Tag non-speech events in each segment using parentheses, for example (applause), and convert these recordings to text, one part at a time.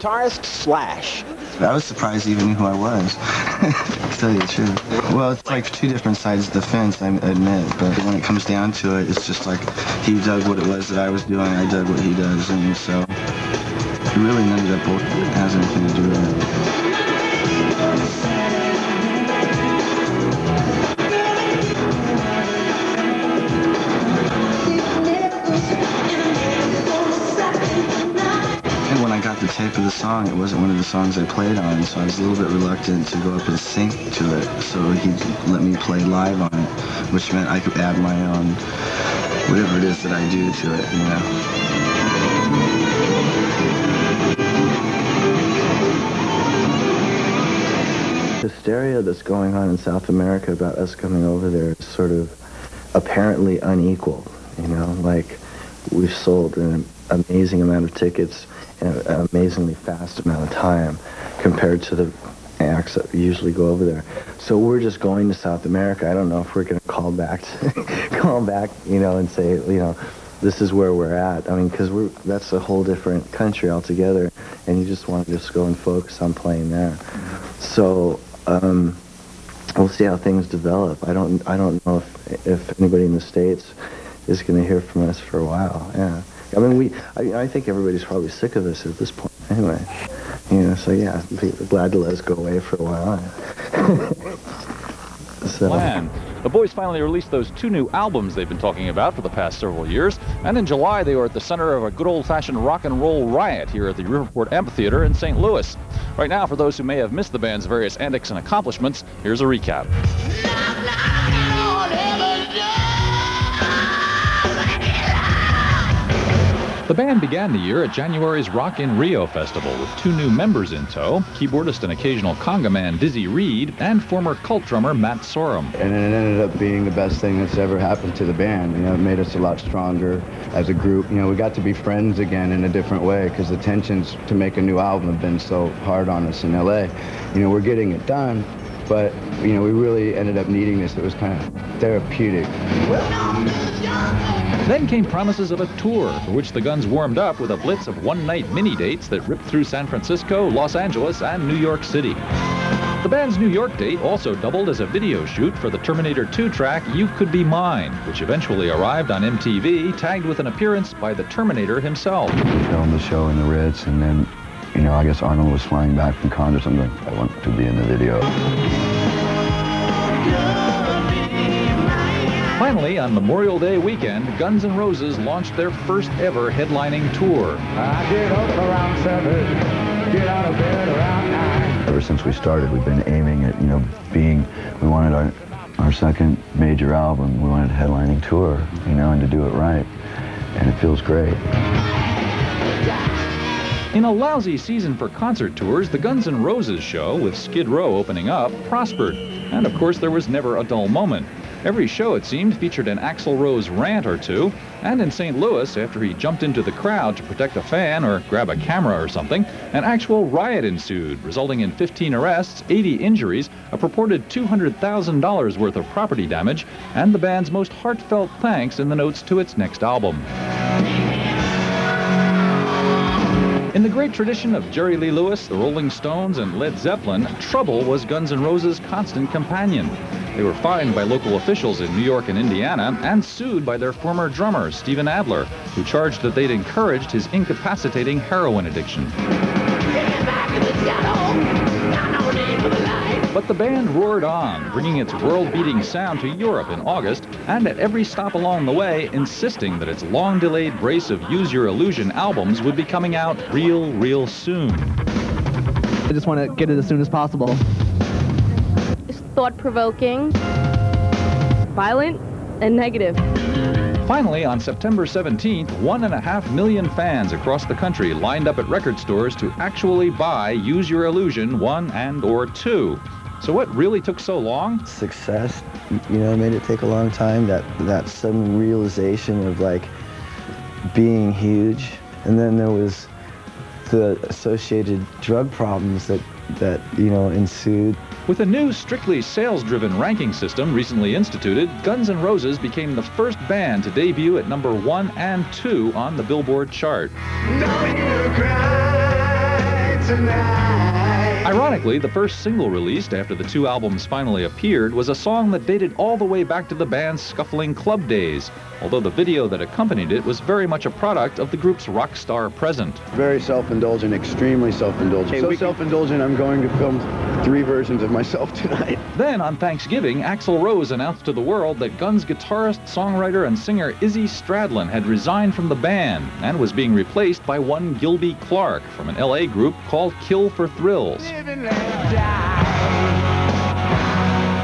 Guitarist Slash. I was surprised he even knew who I was, (laughs) to tell you the truth. Well, it's like two different sides of the fence, I admit, but when it comes down to it, it's just like he dug what it was that I was doing, I dug what he does, and so really none of that both has anything to do with it. The tape of the song, it wasn't one of the songs I played on, so I was a little bit reluctant to go up and sync to it. So he let me play live on it, which meant I could add my own, whatever it is that I do to it, you know. The hysteria that's going on in South America about us coming over there is sort of apparently unequal, you know, like we've sold an amazing amount of tickets in an amazingly fast amount of time compared to the acts that usually go over there. So we're just going to South America. I don't know if we're going to call back, (laughs) call back, you know, and say, you know, this is where we're at. I mean, because we're that's a whole different country altogether, and you just want to just go and focus on playing there. So um, we'll see how things develop. I don't I don't know if if anybody in the states is going to hear from us for a while. Yeah. I mean, we. I, I think everybody's probably sick of us at this point. Anyway, you know. So yeah, glad to let us go away for a while. (laughs) so. plan. The boys finally released those two new albums they've been talking about for the past several years, and in July they were at the center of a good old-fashioned rock and roll riot here at the Riverport Amphitheater in St. Louis. Right now, for those who may have missed the band's various antics and accomplishments, here's a recap. The band began the year at January's Rock in Rio festival with two new members in tow, keyboardist and occasional conga man Dizzy Reed and former cult drummer Matt Sorum. And it ended up being the best thing that's ever happened to the band. You know, it made us a lot stronger as a group. You know, we got to be friends again in a different way because the tensions to make a new album have been so hard on us in LA. You know, we're getting it done, but, you know, we really ended up needing this. It was kind of therapeutic. Then came promises of a tour, for which the Guns warmed up with a blitz of one-night mini-dates that ripped through San Francisco, Los Angeles, and New York City. The band's New York date also doubled as a video shoot for the Terminator 2 track You Could Be Mine, which eventually arrived on MTV, tagged with an appearance by the Terminator himself. We Filmed the show in the Ritz, and then, you know, I guess Arnold was flying back from Cannes or something. I want to be in the video. Finally, on Memorial Day weekend, Guns N' Roses launched their first ever headlining tour. I get up around seven, get out of bed around nine. Ever since we started, we've been aiming at, you know, being, we wanted our, our second major album, we wanted a headlining tour, you know, and to do it right. And it feels great. In a lousy season for concert tours, the Guns N' Roses show, with Skid Row opening up, prospered. And of course, there was never a dull moment. Every show, it seemed, featured an Axl Rose rant or two. And in St. Louis, after he jumped into the crowd to protect a fan or grab a camera or something, an actual riot ensued, resulting in 15 arrests, 80 injuries, a purported $200,000 worth of property damage, and the band's most heartfelt thanks in the notes to its next album. In the great tradition of Jerry Lee Lewis, the Rolling Stones, and Led Zeppelin, trouble was Guns N' Roses' constant companion. They were fined by local officials in New York and Indiana and sued by their former drummer, Steven Adler, who charged that they'd encouraged his incapacitating heroin addiction. The band roared on, bringing its world-beating sound to Europe in August, and at every stop along the way, insisting that its long-delayed brace of Use Your Illusion albums would be coming out real, real soon. I just want to get it as soon as possible. It's thought-provoking, violent, and negative. Finally, on September 17th, one and a half million fans across the country lined up at record stores to actually buy Use Your Illusion 1 and or 2. So what really took so long? Success, you know, made it take a long time. That that sudden realization of like being huge, and then there was the associated drug problems that that you know ensued. With a new, strictly sales-driven ranking system recently instituted, Guns N' Roses became the first band to debut at number one and two on the Billboard chart. Knowing you cry Ironically, the first single released after the two albums finally appeared was a song that dated all the way back to the band's scuffling club days, although the video that accompanied it was very much a product of the group's rock star present. Very self-indulgent, extremely self-indulgent. Hey, so self-indulgent, I'm going to film three versions of myself (laughs) tonight. Then, on Thanksgiving, Axl Rose announced to the world that Guns guitarist, songwriter, and singer Izzy Stradlin had resigned from the band and was being replaced by one Gilby Clarke from an LA group called Kill for Thrills.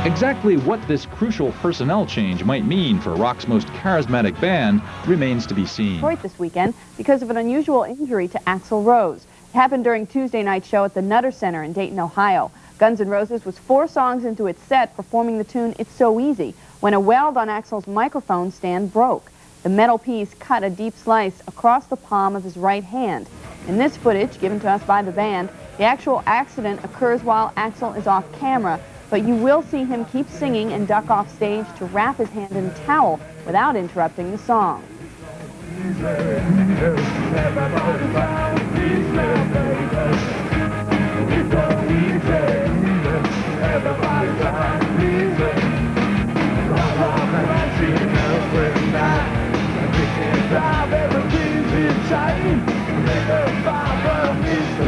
Exactly what this crucial personnel change might mean for rock's most charismatic band remains to be seen. Detroit this weekend because of an unusual injury to Axl Rose. It happened during Tuesday night's show at the Nutter Center in Dayton, Ohio. Guns N' Roses was four songs into its set performing the tune It's So Easy when a weld on Axl's microphone stand broke. The metal piece cut a deep slice across the palm of his right hand. In this footage, given to us by the band, the actual accident occurs while Axl is off camera, but you will see him keep singing and duck off stage to wrap his hand in a towel without interrupting the song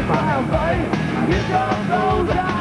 fire, babe. It's all goes out.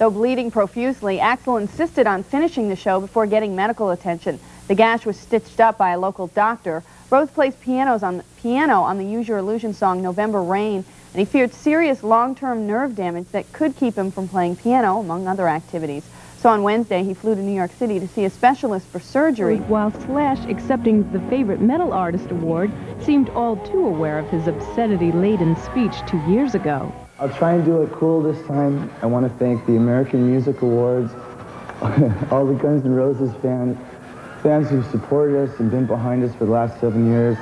Though bleeding profusely, Axl insisted on finishing the show before getting medical attention. The gash was stitched up by a local doctor. Rose plays pianos on piano on the Use Your Illusion song November Rain, and he feared serious long-term nerve damage that could keep him from playing piano, among other activities. So on Wednesday, he flew to New York City to see a specialist for surgery. While Slash, accepting the Favorite Metal Artist Award, seemed all too aware of his obscenity-laden speech two years ago. I'll try and do it cool this time. I want to thank the American Music Awards, (laughs) all the Guns N' Roses fans, fans who've supported us and been behind us for the last seven years.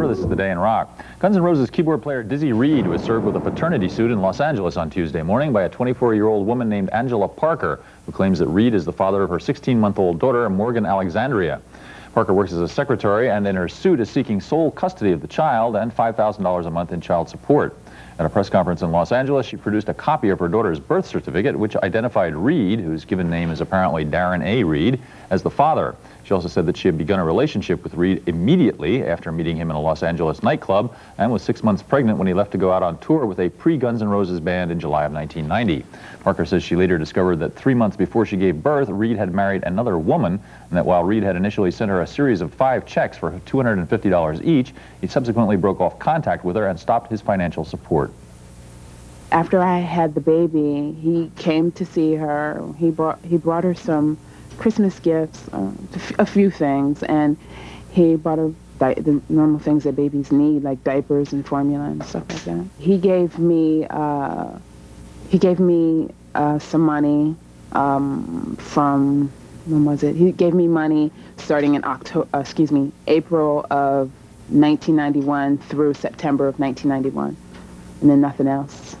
This is the day in rock. Guns N' Roses keyboard player Dizzy Reed was served with a paternity suit in Los Angeles on Tuesday morning by a 24-year-old woman named Angela Parker, who claims that Reed is the father of her 16-month-old daughter, Morgan Alexandria. Parker works as a secretary and in her suit is seeking sole custody of the child and $5,000 a month in child support. At a press conference in Los Angeles, she produced a copy of her daughter's birth certificate, which identified Reed, whose given name is apparently Darren A. Reed, as the father. She also said that she had begun a relationship with Reed immediately after meeting him in a Los Angeles nightclub and was six months pregnant when he left to go out on tour with a pre-Guns N' Roses band in July of 1990. Parker says she later discovered that three months before she gave birth, Reed had married another woman, and that while Reed had initially sent her a series of five checks for $250 each, he subsequently broke off contact with her and stopped his financial support. after I had the baby, he came to see her. He brought he brought her some Christmas gifts, uh, a few things, and he bought di- the normal things that babies need, like diapers and formula and stuff like that. He gave me uh, he gave me uh, some money um, from when was it? He gave me money starting in October, uh, excuse me, April of 1991 through September of 1991, and then nothing else.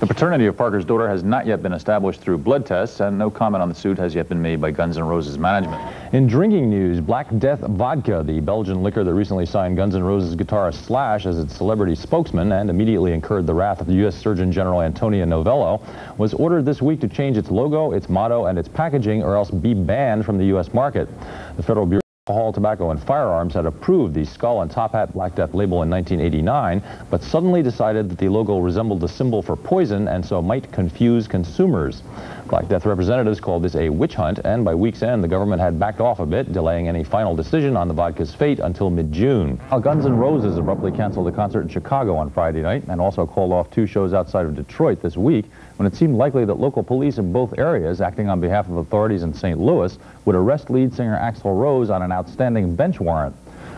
The paternity of Parker's daughter has not yet been established through blood tests, and no comment on the suit has yet been made by Guns N' Roses management. In drinking news, Black Death Vodka, the Belgian liquor that recently signed Guns N' Roses guitarist Slash as its celebrity spokesman and immediately incurred the wrath of the U.S. Surgeon General Antonia Novello, was ordered this week to change its logo, its motto, and its packaging or else be banned from the U.S. market. The Federal Bureau Alcohol, Tobacco, and Firearms had approved the skull and top hat Black Death label in 1989, but suddenly decided that the logo resembled the symbol for poison and so might confuse consumers. Black Death representatives called this a witch hunt, and by week's end, the government had backed off a bit, delaying any final decision on the vodka's fate until mid-June. Guns N' Roses abruptly canceled a concert in Chicago on Friday night and also called off two shows outside of Detroit this week when it seemed likely that local police in both areas, acting on behalf of authorities in St. Louis, would arrest lead singer Axl Rose on an outstanding bench warrant.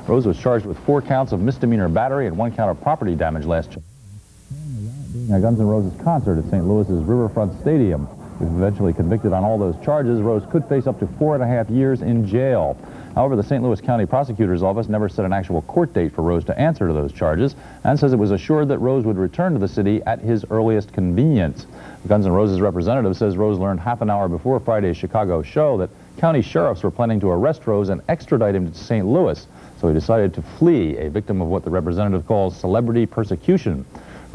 Rose was charged with four counts of misdemeanor battery and one count of property damage last. A Guns N' Roses concert at St. Louis's Riverfront Stadium. If eventually convicted on all those charges, Rose could face up to four and a half years in jail. However, the St. Louis County Prosecutor's Office never set an actual court date for Rose to answer to those charges and says it was assured that Rose would return to the city at his earliest convenience. Guns N' Roses representative says Rose learned half an hour before Friday's Chicago show that county sheriffs were planning to arrest Rose and extradite him to St. Louis, so he decided to flee, a victim of what the representative calls celebrity persecution.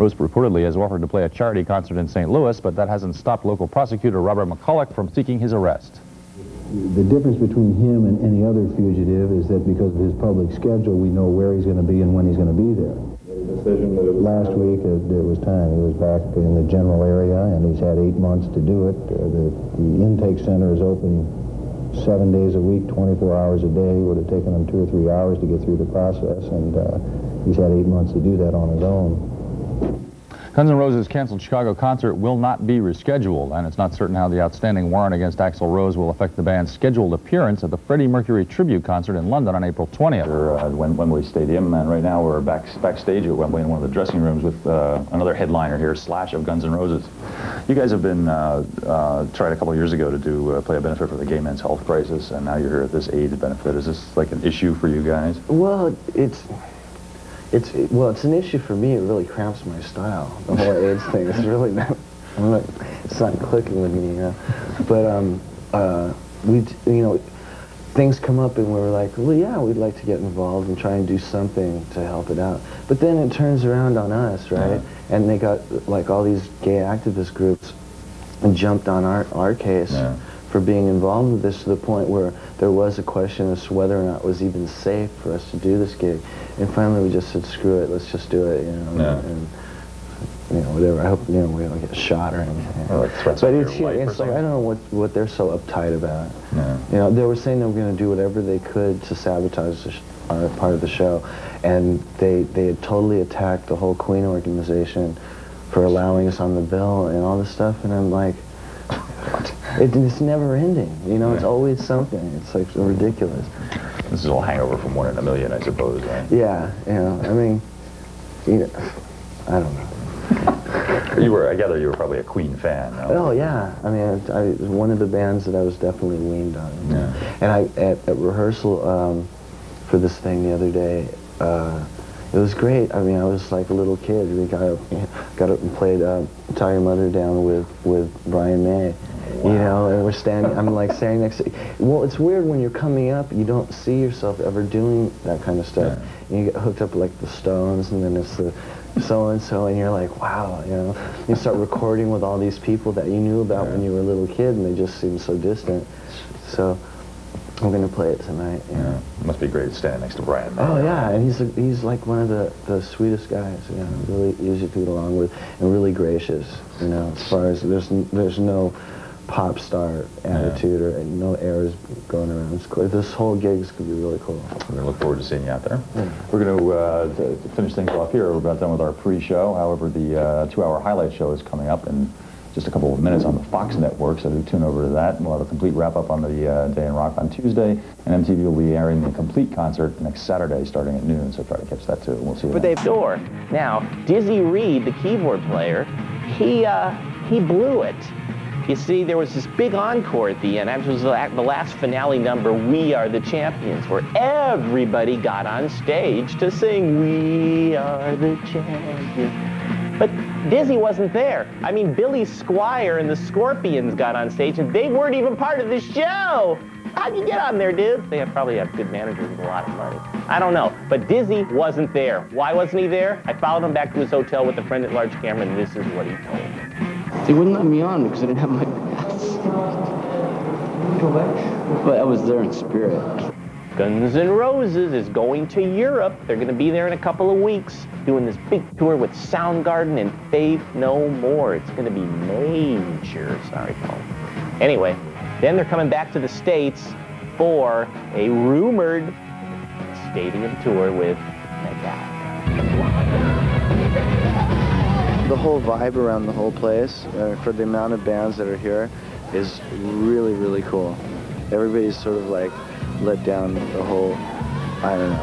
Rose reportedly has offered to play a charity concert in St. Louis, but that hasn't stopped local prosecutor Robert McCulloch from seeking his arrest. The difference between him and any other fugitive is that because of his public schedule, we know where he's going to be and when he's going to be there. Last week, it, it was time. He was back in the general area, and he's had eight months to do it. Uh, the, the intake center is open seven days a week, 24 hours a day. It would have taken him two or three hours to get through the process, and uh, he's had eight months to do that on his own. Guns N' Roses' canceled Chicago concert will not be rescheduled, and it's not certain how the outstanding warrant against Axl Rose will affect the band's scheduled appearance at the Freddie Mercury tribute concert in London on April 20th. We're at Wembley Stadium, and right now we're back, backstage at Wembley in one of the dressing rooms with uh, another headliner here, Slash of Guns N' Roses. You guys have been uh, uh, tried a couple years ago to do uh, play a benefit for the gay men's health crisis, and now you're here at this AIDS benefit. Is this like an issue for you guys? Well, it's it's well, it's an issue for me. It really cramps my style. The whole AIDS thing is really not. I'm not. It's not clicking with me, you know. But um, uh, we, you know, things come up and we're like, well, yeah, we'd like to get involved and try and do something to help it out. But then it turns around on us, right? And they got like all these gay activist groups and jumped on our our case. Yeah. For being involved with this to the point where there was a question as to whether or not it was even safe for us to do this gig. And finally we just said, screw it, let's just do it, you know. Yeah. And, you know, whatever. I hope, you know, we don't get shot or anything. Or like threats but it's, your you know, life or it's like, I don't know what, what they're so uptight about. Yeah. You know, they were saying they were going to do whatever they could to sabotage the sh- our part of the show. And they, they had totally attacked the whole Queen organization for allowing us on the bill and all this stuff. And I'm like, (laughs) it, it's never ending. You know, it's always something. It's like ridiculous. This is all hangover from one in a million, I suppose, right? Yeah, you know, I mean, you know, I don't know. You were, I gather you were probably a Queen fan, no? Oh yeah, I mean, I, I, it was one of the bands that I was definitely weaned on. Yeah. And I at, at rehearsal um, for this thing the other day, uh, it was great. I mean, I was like a little kid. We got up, got up and played uh, "Tie Your Mother Down" with with Brian May. You know, and we're standing. I'm like standing next to. Well, it's weird when you're coming up. You don't see yourself ever doing that kind of stuff. And you get hooked up like the Stones, and then it's the so and so, and you're like, wow, you know. You start recording with all these people that you knew about when you were a little kid, and they just seem so distant. So I'm gonna play it tonight. Know. It must be great standing next to Brian. Oh yeah, and he's a, he's like one of the, the sweetest guys. You know, really easy to get along with, and really gracious. You know, as far as there's there's no pop star attitude or no airs going around. It's cool. This whole gig's gonna be really cool. We're going to look forward to seeing you out there. We're going to, uh, to to finish things off here. We're about done with our pre-show. However, the uh, two-hour highlight show is coming up in just a couple of minutes on the Fox network, so do tune over to that. We'll have a complete wrap-up on the uh, Day in Rock on Tuesday, and MTV will be airing the complete concert next Saturday starting at noon, so try to catch that too. We'll see you But then. they door. Now, Dizzy Reed, the keyboard player, he uh, he blew it. You see, there was this big encore at the end. That was the the last finale number, "We Are the Champions," where everybody got on stage to sing "We Are the Champions." But Dizzy wasn't there. I mean, Billy Squier and the Scorpions got on stage, and they weren't even part of the show. How'd you get on there, dude? They have probably have good managers with a lot of money. I don't know. But Dizzy wasn't there. Why wasn't he there? I followed him back to his hotel with a friend at large camera, and this is what he told me. They wouldn't let me on because I didn't have my pass. But I was there in spirit. Guns N' Roses is going to Europe. They're going to be there in a couple of weeks doing this big tour with Soundgarden and Faith No More. It's going to be major. Sorry, Paul. Anyway, then they're coming back to the States for a rumored stadium tour with Metallica. The whole vibe around the whole place, uh, for the amount of bands that are here, is really, really cool. Everybody's sort of like let down the whole I don't know,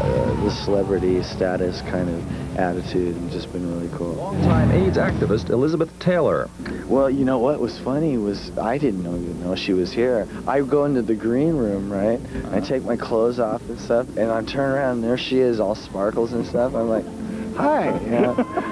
uh, the celebrity status kind of attitude and just been really cool. Longtime AIDS activist Elizabeth Taylor. Well, you know what was funny was I didn't know, even know she was here. I go into the green room, right? I take my clothes off and stuff, and I turn around and there she is, all sparkles and stuff. I'm like, hi. You know?